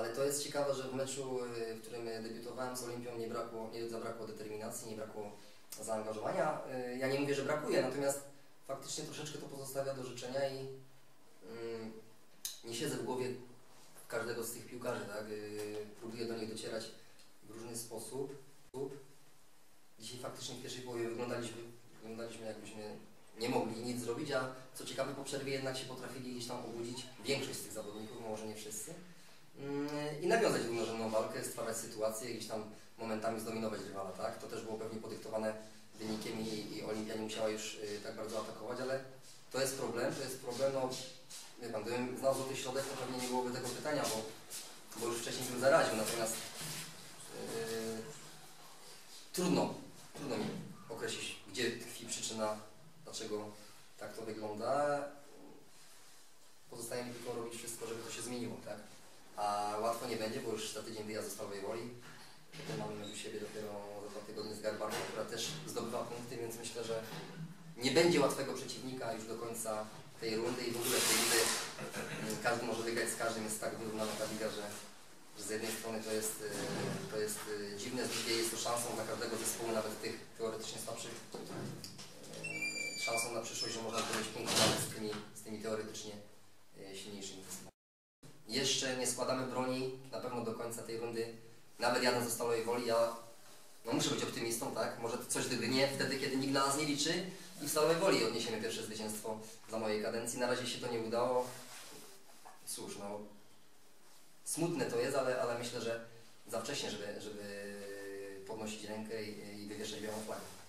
Ale to jest ciekawe, że w meczu, y, w którym debiutowałem z Olimpią nie, brakło, nie zabrakło determinacji, nie brakło zaangażowania. Y, Ja nie mówię, że brakuje, natomiast faktycznie troszeczkę to pozostawia do życzenia i mm, nie siedzę w głowie każdego z tych piłkarzy, tak? Y, Próbuję do nich docierać w różny sposób. Dzisiaj faktycznie w pierwszej połowie wyglądaliśmy, wyglądaliśmy jakbyśmy nie mogli nic zrobić, a co ciekawe po przerwie jednak się potrafili gdzieś tam obudzić, większość z tych zawodników, może nie wszyscy, i nawiązać równorzędną walkę, stwarzać sytuację, gdzieś tam momentami zdominować rywala, tak? To też było pewnie podyktowane wynikiem i, i Olimpia nie musiała już y, tak bardzo atakować, ale to jest problem, to jest problem, no wie pan, gdybym znał złoty środek, to pewnie nie byłoby tego pytania, bo, bo już wcześniej bym zaraził, natomiast yy, trudno, trudno mi określić, gdzie tkwi przyczyna, dlaczego tak to wygląda. Pozostaje mi tylko robić wszystko, żeby to się zmieniło, tak? A łatwo nie będzie, bo już za tydzień wyjazd do Stalowej Woli. Potem mamy u siebie dopiero za dwa tygodnie z Garbarką, która też zdobywa punkty, więc myślę, że nie będzie łatwego przeciwnika już do końca tej rundy i w ogóle tej rundy każdy może wygrać z każdym, jest tak wyrównana ta liga, że, że z jednej strony to jest, y, to jest y, dziwne, z drugiej jest to szansą dla każdego zespołu, nawet tych teoretycznie słabszych, y, szansą na przyszłość, że można zdobyć punkty nawet z tymi, z tymi teoretycznie silniejszymi. Jeszcze nie składamy broni na pewno do końca tej rundy. Nawet jadąc do Stalowej Woli, ja no muszę być optymistą, tak? Może coś drgnie wtedy, kiedy nikt na nas nie liczy i w Stalowej Woli odniesiemy pierwsze zwycięstwo za mojej kadencji. Na razie się to nie udało. Cóż, no smutne to jest, ale, ale myślę, że za wcześnie, żeby, żeby podnosić rękę i, i wywieszać białą flagę.